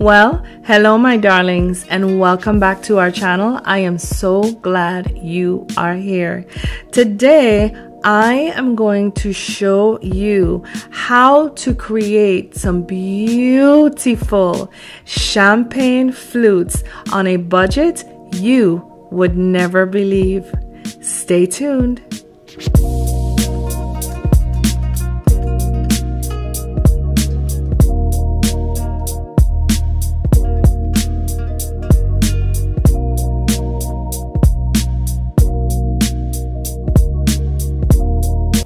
Well, hello, my darlings, and welcome back to our channel. I am so glad you are here. Today, I am going to show you how to create some beautiful champagne flutes on a budget you would never believe. Stay tuned.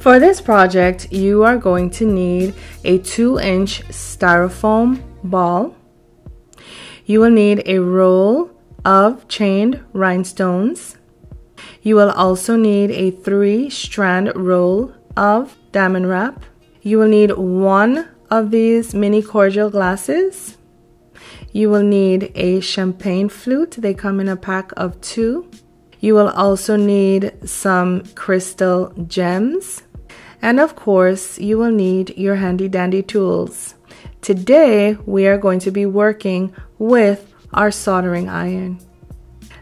For this project, you are going to need a 2 inch styrofoam ball. You will need a roll of chained rhinestones. You will also need a 3 strand roll of diamond wrap. You will need one of these mini cordial glasses. You will need a champagne flute. They come in a pack of two. You will also need some crystal gems. And of course, you will need your handy dandy tools. Today, we are going to be working with our soldering iron.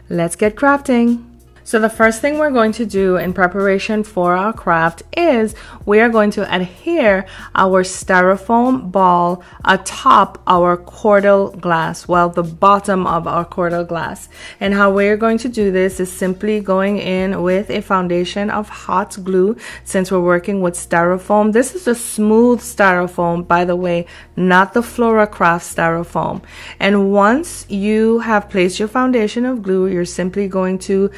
Let's get crafting. So the first thing we're going to do in preparation for our craft is we are going to adhere our styrofoam ball atop our cordial glass, well, the bottom of our cordial glass. And how we're going to do this is simply going in with a foundation of hot glue since we're working with styrofoam. This is a smooth styrofoam, by the way, not the Floracraft styrofoam. And once you have placed your foundation of glue, you're simply going to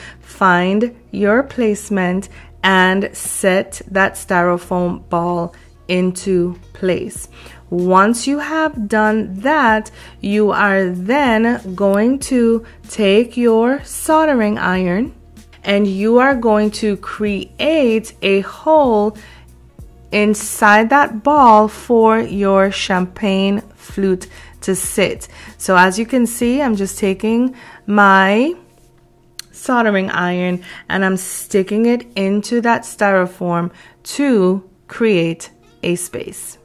find your placement and set that styrofoam ball into place. Once you have done that, you are then going to take your soldering iron and you are going to create a hole inside that ball for your champagne flute to sit. So as you can see, I'm just taking my soldering iron and I'm sticking it into that styrofoam to create a space.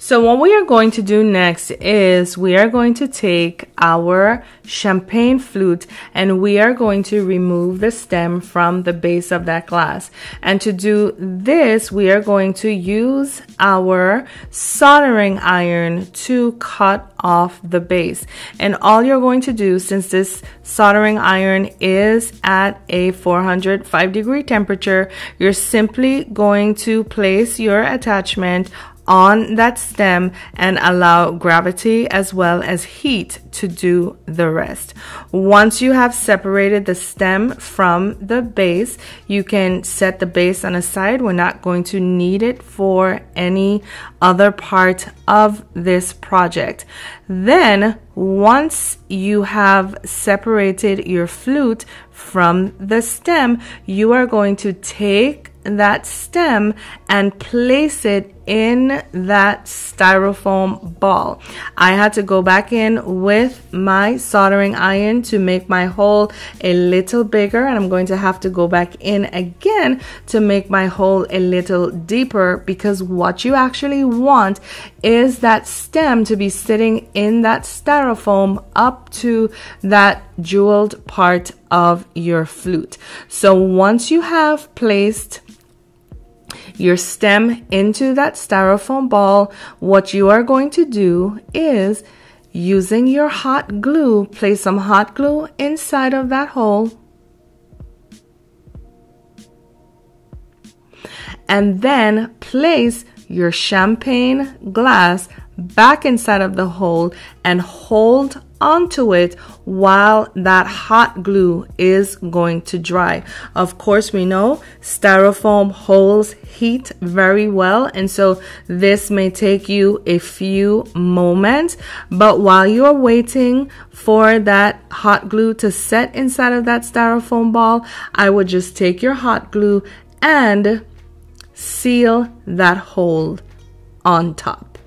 So what we are going to do next is we are going to take our champagne flute and we are going to remove the stem from the base of that glass. And to do this, we are going to use our soldering iron to cut off the base. And all you're going to do, since this soldering iron is at a 405 degree temperature, you're simply going to place your attachment on that stem and allow gravity as well as heat to do the rest. Once you have separated the stem from the base, you can set the base on a side. We're not going to need it for any other part of this project. Then, once you have separated your flute from the stem, you are going to take that stem and place it in that styrofoam ball. I had to go back in with my soldering iron to make my hole a little bigger and I'm going to have to go back in again to make my hole a little deeper because what you actually want is that stem to be sitting in that styrofoam up to that jeweled part of your flute. So once you have placed your stem into that styrofoam ball, what you are going to do is using your hot glue, place some hot glue inside of that hole. And then place your champagne glass back inside of the hole and hold onto it while that hot glue is going to dry. Of course, we know styrofoam holds heat very well, and so this may take you a few moments. But while you are waiting for that hot glue to set inside of that styrofoam ball, I would just take your hot glue and seal that hole on top.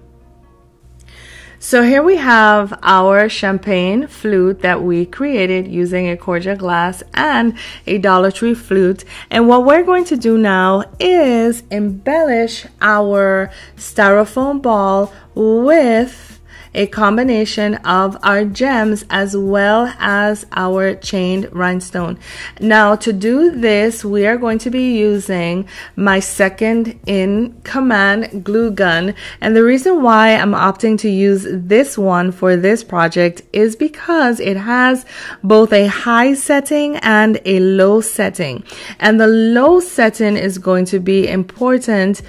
So here we have our champagne flute that we created using a cordial glass and a Dollar Tree flute. And what we're going to do now is embellish our styrofoam ball with a combination of our gems as well as our chained rhinestone. Now to do this, we are going to be using my second in command glue gun. And the reason why I'm opting to use this one for this project is because it has both a high setting and a low setting. And the low setting is going to be important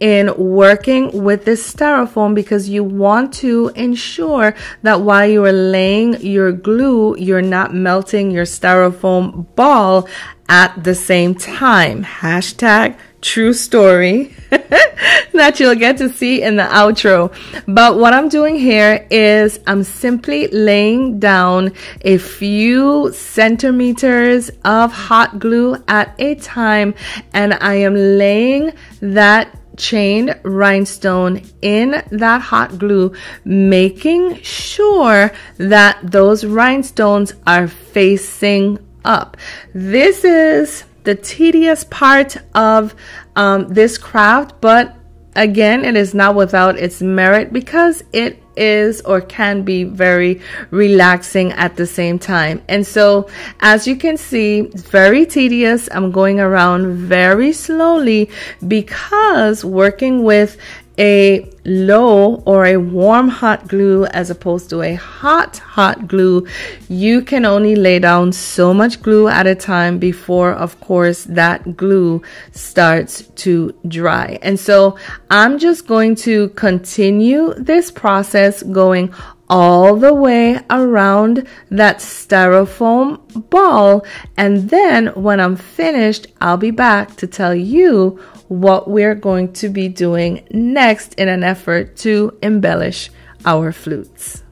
in working with this styrofoam because you want to ensure that while you are laying your glue, you're not melting your styrofoam ball at the same time. Hashtag true story that you'll get to see in the outro. But what I'm doing here is I'm simply laying down a few centimeters of hot glue at a time and I am laying that chained rhinestone in that hot glue, making sure that those rhinestones are facing up. This is the tedious part of um, this craft, but again, it is not without its merit because it is or can be very relaxing at the same time. And so, as you can see, it's very tedious. I'm going around very slowly because working with a low or a warm hot glue as opposed to a hot hot glue. You can only lay down so much glue at a time before of course that glue starts to dry. And so I'm just going to continue this process going all the way around that styrofoam ball and then when I'm finished I'll be back to tell you what we're going to be doing next in an effort to embellish our flutes.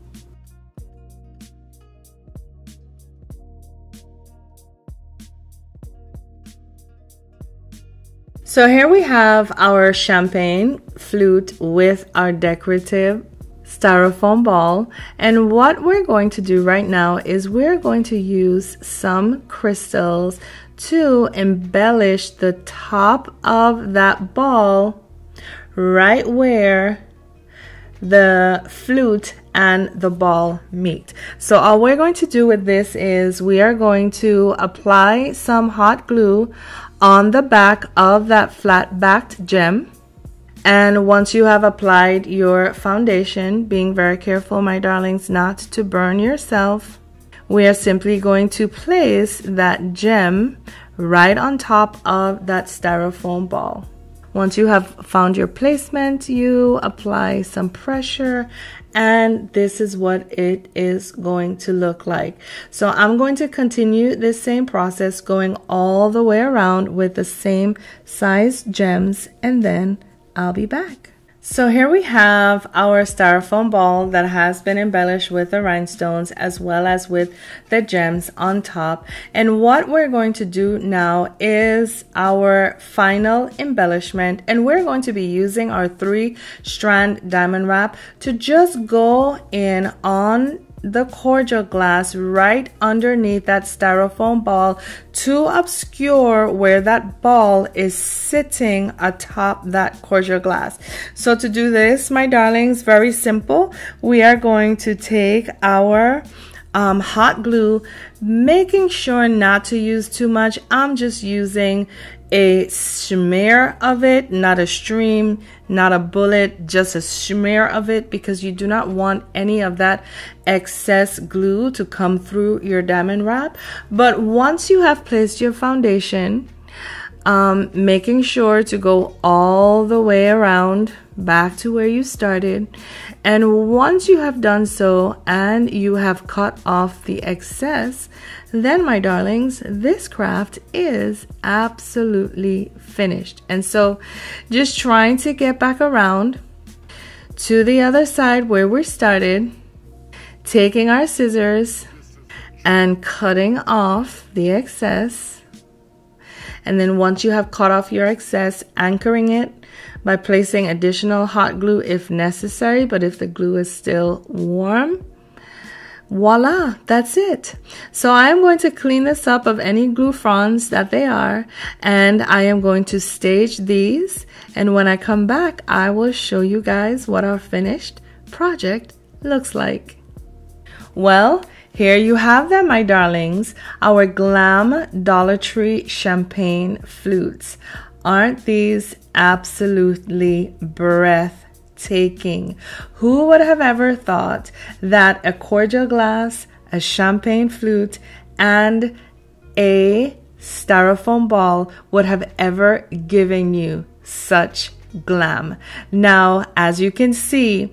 So here we have our champagne flute with our decorative styrofoam ball. And what we're going to do right now is we're going to use some crystals to embellish the top of that ball right where the flute and the ball meet. So all we're going to do with this is we are going to apply some hot glue on the back of that flat backed gem. And once you have applied your foundation, being very careful, my darlings, not to burn yourself, we are simply going to place that gem right on top of that styrofoam ball. Once you have found your placement, you apply some pressure and this is what it is going to look like. So I'm going to continue this same process going all the way around with the same size gems and then I'll be back. So here we have our styrofoam ball that has been embellished with the rhinestones as well as with the gems on top. And what we're going to do now is our final embellishment. And we're going to be using our three strand diamond wrap to just go in on the cordial glass right underneath that styrofoam ball to obscure where that ball is sitting atop that cordial glass. So to do this, my darlings, very simple. We are going to take our um, hot glue, making sure not to use too much. I'm just using a smear of it, not a stream, not a bullet, just a smear of it because you do not want any of that excess glue to come through your diamond wrap. But once you have placed your foundation, um, making sure to go all the way around back to where you started. And once you have done so and you have cut off the excess, then my darlings, this craft is absolutely finished. And so just trying to get back around to the other side where we started, taking our scissors and cutting off the excess and then once you have cut off your excess, anchoring it by placing additional hot glue if necessary, but if the glue is still warm, voila, that's it. So I am going to clean this up of any glue fronds that they are, and I am going to stage these. And when I come back, I will show you guys what our finished project looks like. Well, here you have them, my darlings, our Glam Dollar Tree champagne flutes. Aren't these absolutely breathtaking? Who would have ever thought that a cordial glass, a champagne flute, and a styrofoam ball would have ever given you such glam. Now, as you can see,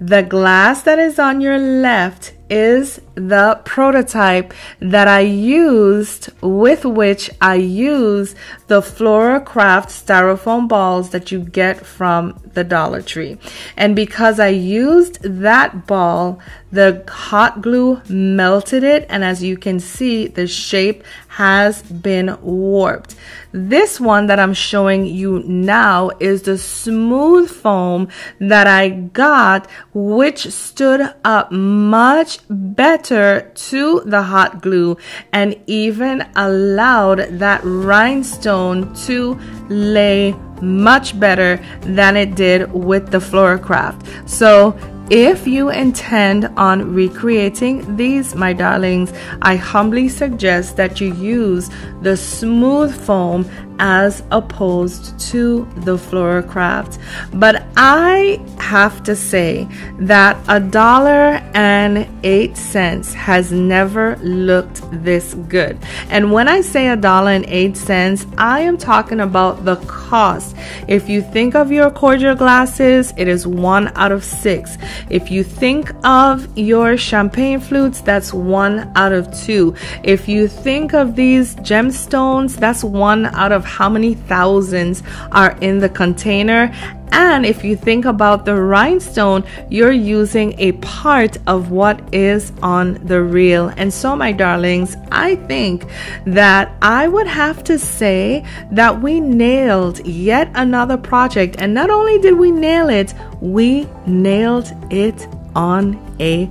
the glass that is on your left is the prototype that I used with which I use the Flora Craft styrofoam balls that you get from the Dollar Tree. And because I used that ball, the hot glue melted it and as you can see the shape has been warped. This one that I'm showing you now is the smooth foam that I got which stood up much better to the hot glue and even allowed that rhinestone to lay much better than it did with the Floracraft. So if you intend on recreating these, my darlings, I humbly suggest that you use the smooth foam as opposed to the Floracraft. But I have to say that a dollar and eight cents has never looked this good. And when I say a dollar and eight cents, I am talking about the cost. If you think of your cordial glasses, it is one out of six. If you think of your champagne flutes, that's one out of two. If you think of these gemstones, that's one out of how many thousands are in the container. And if you think about the rhinestone, you're using a part of what is on the reel. And so, my darlings, I think that I would have to say that we nailed yet another project. And not only did we nail it, we nailed it on a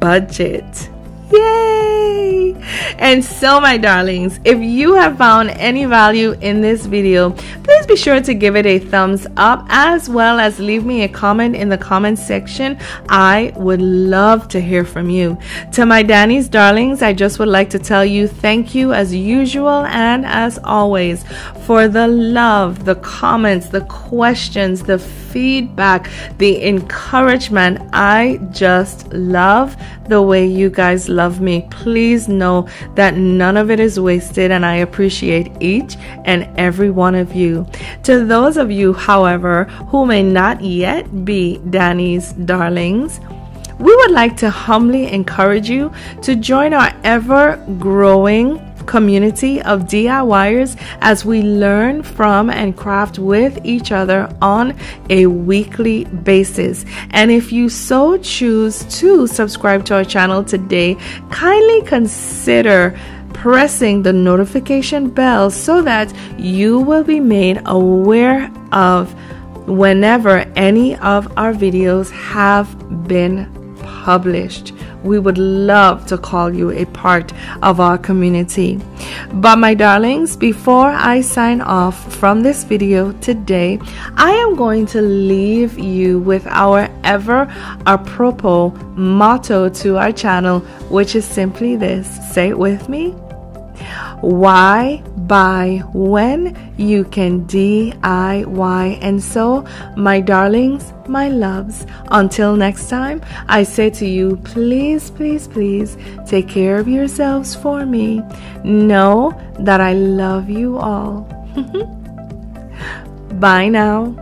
budget. Yay! And so, my darlings, if you have found any value in this video, please be sure to give it a thumbs up as well as leave me a comment in the comment section. I would love to hear from you. To my Danie's darlings, I just would like to tell you thank you as usual and as always for the love, the comments, the questions, the feedback, the encouragement. I just love the way you guys love me. Please know that none of it is wasted, and I appreciate each and every one of you. To those of you, however, who may not yet be Danie's darlings, we would like to humbly encourage you to join our ever growing community of DIYers as we learn from and craft with each other on a weekly basis. And if you so choose to subscribe to our channel today, kindly consider pressing the notification bell so that you will be made aware of whenever any of our videos have been published we would love to call you a part of our community. But my darlings, before I sign off from this video today, I am going to leave you with our ever apropos motto to our channel, which is simply this. Say it with me. Why buy when you can DIY? And so, my darlings, my loves, until next time, I say to you, please, please, please take care of yourselves for me. Know that I love you all. Bye now.